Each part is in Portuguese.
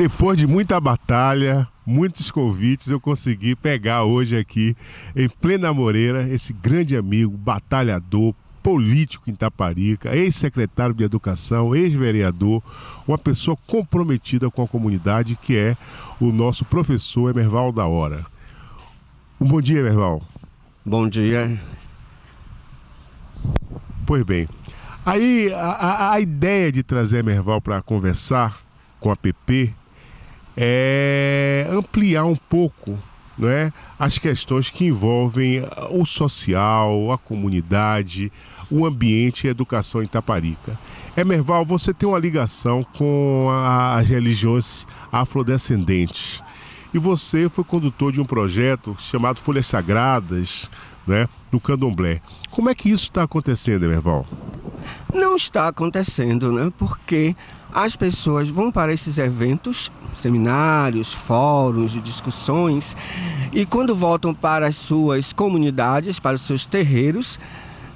Depois de muita batalha, muitos convites, eu consegui pegar hoje aqui, em plena Moreira, esse grande amigo, batalhador, político em Taparica, ex-secretário de Educação, ex-vereador, uma pessoa comprometida com a comunidade, que é o nosso professor Emerval da Hora. Um bom dia, Emerval. Bom dia. Pois bem, aí a, a ideia de trazer Emerval para conversar com a PP é ampliar um pouco não é, as questões que envolvem o social, a comunidade, o ambiente e a educação em Taparica. Emerval, você tem uma ligação com as religiões afrodescendentes e você foi condutor de um projeto chamado Folhas Sagradas, né, no Candomblé. Como é que isso está acontecendo, Emerval? Não está acontecendo, né? Porque as pessoas vão para esses eventos, seminários, fóruns de discussões, e quando voltam para as suas comunidades, para os seus terreiros,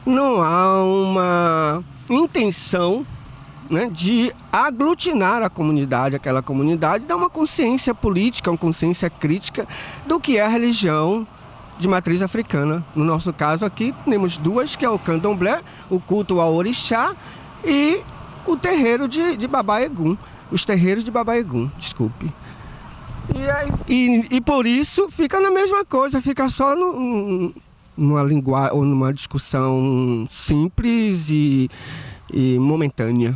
não há uma intenção né, de aglutinar a comunidade, aquela comunidade, dar uma consciência política, uma consciência crítica do que é a religião de matriz africana. No nosso caso aqui, temos duas, que é o candomblé, o culto ao orixá, e o terreiro de, de Babaegum, os terreiros de Babaegum, desculpe. E, aí, e, e, por isso fica na mesma coisa, fica só no, numa linguagem ou numa discussão simples e, e momentânea.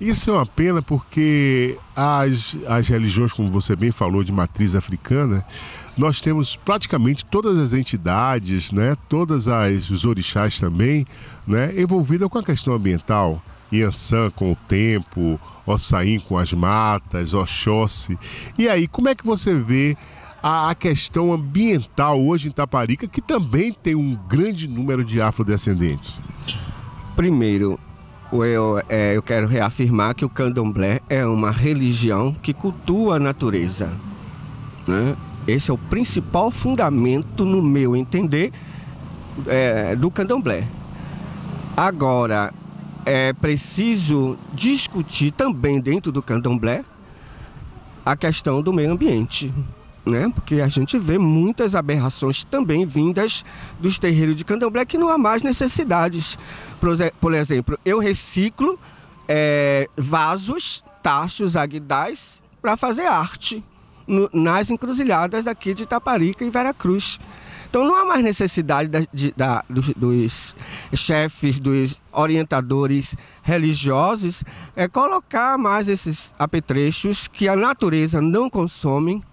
Isso é uma pena porque as, as religiões, como você bem falou, de matriz africana, nós temos praticamente todas as entidades, né, todas as os orixás também, né, envolvidas com a questão ambiental. Iansã com o tempo, Ossain com as matas, Oxóssi. E aí, como é que você vê a, a questão ambiental hoje em Taparica, que também tem um grande número de afrodescendentes? Primeiro, eu, é, eu quero reafirmar que o candomblé é uma religião que cultua a natureza. Né? Esse é o principal fundamento, no meu entender, é, do candomblé. Agora, é preciso discutir também dentro do candomblé a questão do meio ambiente. Né? Porque a gente vê muitas aberrações também vindas dos terreiros de candomblé que não há mais necessidades. Por exemplo, eu reciclo é, vasos, tachos, aguidais para fazer arte no, nas encruzilhadas daqui de Itaparica e Veracruz. Então não há mais necessidade da, de, da, dos, dos, chefes, dos orientadores religiosos é colocar mais esses apetrechos que a natureza não consome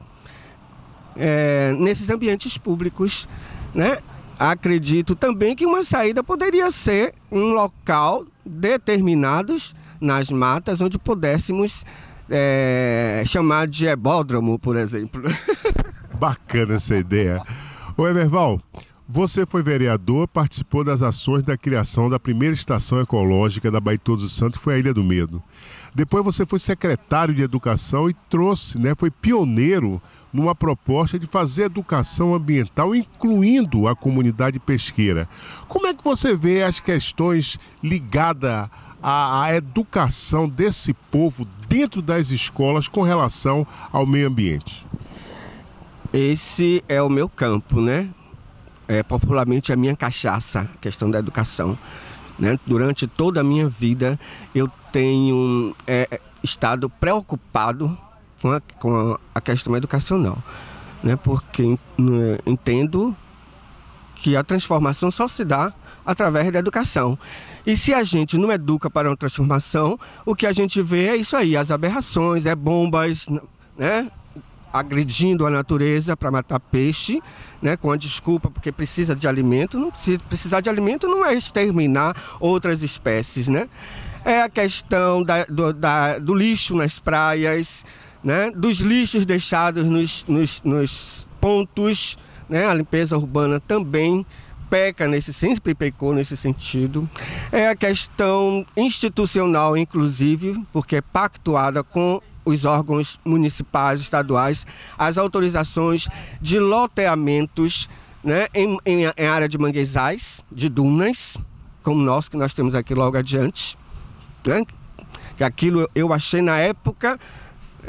é, nesses ambientes públicos, né? Acredito também que uma saída poderia ser um local determinados nas matas onde pudéssemos é, chamar de ebódromo, por exemplo. Bacana essa ideia. Ô Emerval, você foi vereador, participou das ações da criação da primeira estação ecológica da Baía Todos os Santos, foi a Ilha do Medo. Depois você foi secretário de Educação e trouxe, né, foi pioneiro numa proposta de fazer educação ambiental, incluindo a comunidade pesqueira. Como é que você vê as questões ligadas à, à educação desse povo dentro das escolas com relação ao meio ambiente? Esse é o meu campo, né? É popularmente a minha cachaça, a questão da educação. Né? Durante toda a minha vida eu tenho é, estado preocupado com a, com a questão educacional, né? Porque né, entendo que a transformação só se dá através da educação. E se a gente não educa para uma transformação, o que a gente vê é isso aí, as aberrações, é bombas, né? Agredindo a natureza para matar peixe, né, com a desculpa porque precisa de alimento. Não precisa, precisar de alimento não é exterminar outras espécies, né? É a questão da, do, da, do lixo nas praias, né, dos lixos deixados nos, nos, nos pontos, né, a limpeza urbana também peca nesse sempre pecou nesse sentido. É a questão institucional, inclusive, porque é pactuada com os órgãos municipais, estaduais, as autorizações de loteamentos né, em, em, em área de manguezais, de dunas, como nós que nós temos aqui logo adiante. Né? Que aquilo eu achei na época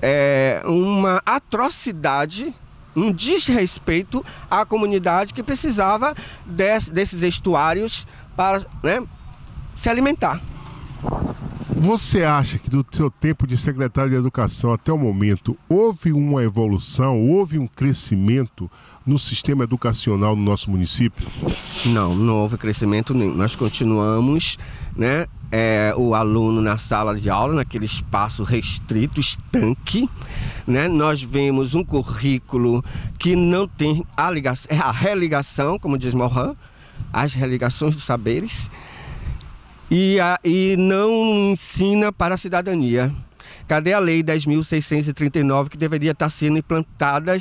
é, uma atrocidade, um desrespeito à comunidade que precisava des, desses estuários para né, se alimentar. Você acha que do seu tempo de secretário de Educação até o momento houve uma evolução, houve um crescimento no sistema educacional no nosso município? Não, não houve crescimento nenhum. Nós continuamos, né, é, o aluno na sala de aula, naquele espaço restrito, estanque. Né? Nós vemos um currículo que não tem a, ligação, é a religação, como diz Morin, as religações dos saberes e, a, e não ensina para a cidadania. Cadê a Lei 10.639 que deveria estar sendo implantada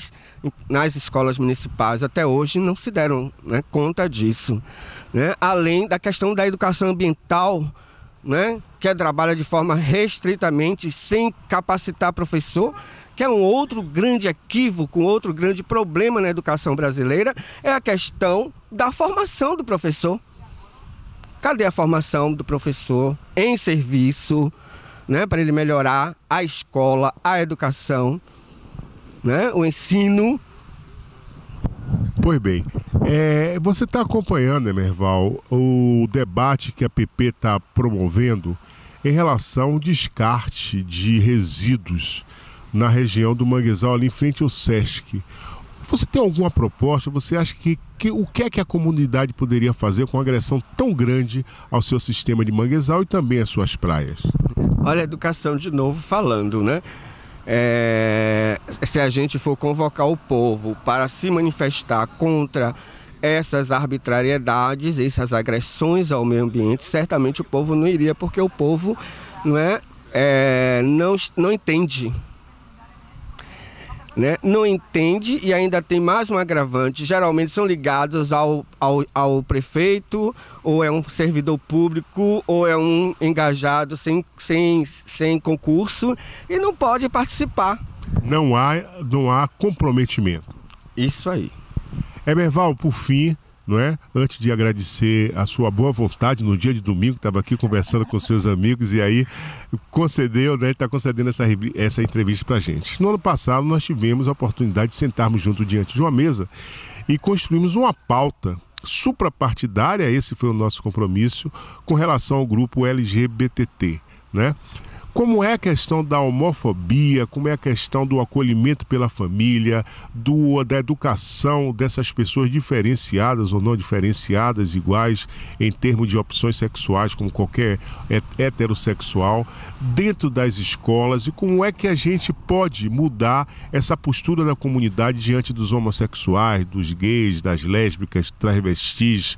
nas escolas municipais? Até hoje não se deram né, conta disso. Né? Além da questão da educação ambiental, né, que trabalha de forma restritamente, sem capacitar professor, que é um outro grande equívoco, um outro grande problema na educação brasileira, é a questão da formação do professor. Cadê a formação do professor em serviço, né, para ele melhorar a escola, a educação, né, o ensino? Pois bem, é, você está acompanhando, Emerval, o debate que a PP está promovendo em relação ao descarte de resíduos na região do Manguezal, ali em frente ao Sesc. Você tem alguma proposta? Você acha que, que, o que é que a comunidade poderia fazer com uma agressão tão grande ao seu sistema de manguezal e também às suas praias? Olha educação de novo falando, né? É, se a gente for convocar o povo para se manifestar contra essas arbitrariedades, essas agressões ao meio ambiente, certamente o povo não iria, porque o povo não é, é não, não entende né, não entende e ainda tem mais um agravante. Geralmente são ligados ao, ao, ao, prefeito, ou é um servidor público, ou é um engajado sem, sem, sem concurso e não pode participar. Não há, não há comprometimento. Isso aí. Eberval, por fim, não é? Antes de agradecer a sua boa vontade no dia de domingo, estava aqui conversando com seus amigos e aí concedeu, né? Está concedendo essa, essa entrevista para gente. No ano passado nós tivemos a oportunidade de sentarmos junto diante de uma mesa e construímos uma pauta suprapartidária, esse foi o nosso compromisso, com relação ao grupo LGBTT, né? Como é a questão da homofobia, como é a questão do acolhimento pela família, do, da educação dessas pessoas diferenciadas ou não diferenciadas, iguais em termos de opções sexuais, como qualquer heterossexual, dentro das escolas? E como é que a gente pode mudar essa postura da comunidade diante dos homossexuais, dos gays, das lésbicas, travestis,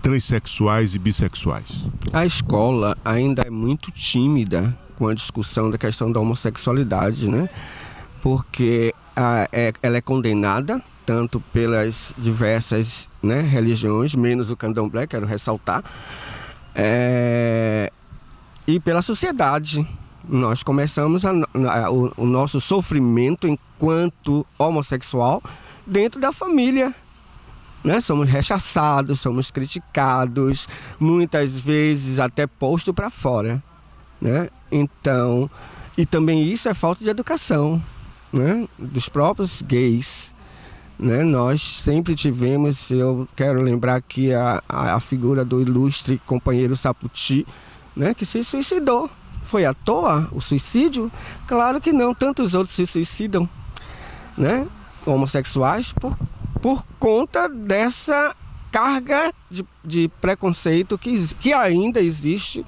transexuais e bissexuais? A escola ainda é muito tímida com a discussão da questão da homossexualidade, né? Porque a, é, ela é condenada tanto pelas diversas né, religiões, menos o candomblé, quero ressaltar, é, e pela sociedade. Nós começamos a, a, o, o nosso sofrimento enquanto homossexual dentro da família, né? Somos rechaçados, somos criticados, muitas vezes até posto para fora, né? Então, e também isso é falta de educação, né? Dos próprios gays. Né? Nós sempre tivemos, eu quero lembrar aqui a, a, figura do ilustre companheiro Saputi, né? que se suicidou. Foi à toa o suicídio? Claro que não, tantos outros se suicidam, né? Homossexuais por, por conta dessa carga de, de preconceito que, que ainda existe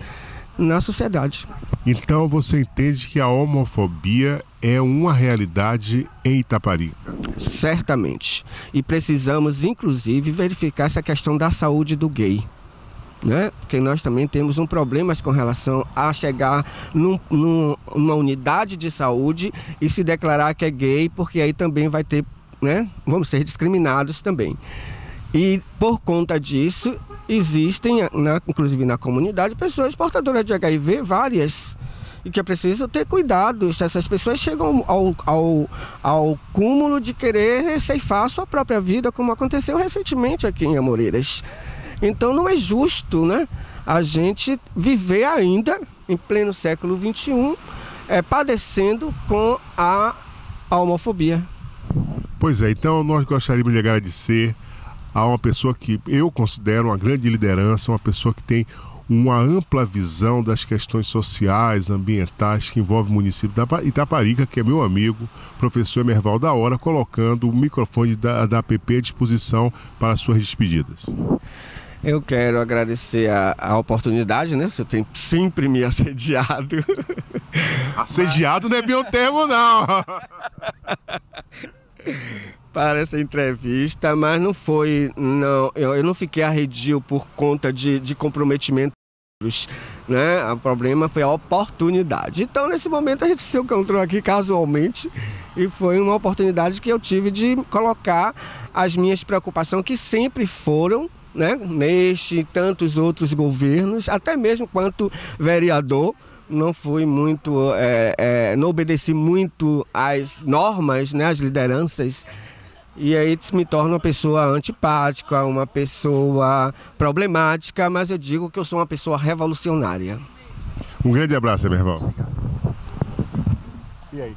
na sociedade. Então você entende que a homofobia é uma realidade em Itapari? Certamente. E precisamos, inclusive, verificar essa questão da saúde do gay. Né? Porque nós também temos um problema com relação a chegar num, num, numa unidade de saúde e se declarar que é gay, porque aí também vai ter, né? Vamos ser discriminados também. E por conta disso, existem, na, inclusive na comunidade, pessoas portadoras de HIV, várias, e que é preciso ter cuidado. Essas pessoas chegam ao, ao, ao cúmulo de querer ceifar sua própria vida, como aconteceu recentemente aqui em Amoreiras. Então não é justo né, a gente viver ainda, em pleno século XXI, é, padecendo com a, a homofobia. Pois é, então nós gostaríamos de agradecer a uma pessoa que eu considero uma grande liderança, uma pessoa que tem uma ampla visão das questões sociais, ambientais que envolvem o município da Itaparica, que é meu amigo, professor Emerval da Hora, colocando o microfone da, da APP à disposição para suas despedidas. Eu quero agradecer a, a oportunidade, né? Você tem sempre me assediado. Assediado não é o termo, não. para essa entrevista, mas não foi, não, eu, eu não fiquei arredio por conta de, de né? O problema foi a oportunidade. Então, nesse momento, a gente se encontrou aqui casualmente e foi uma oportunidade que eu tive de colocar as minhas preocupações, que sempre foram, né? neste e tantos outros governos, até mesmo quanto vereador, não fui muito, é, é, não obedeci muito às normas, né, às lideranças e aí me torna uma pessoa antipática, uma pessoa problemática, mas eu digo que eu sou uma pessoa revolucionária. Um grande abraço, meu irmão. E aí?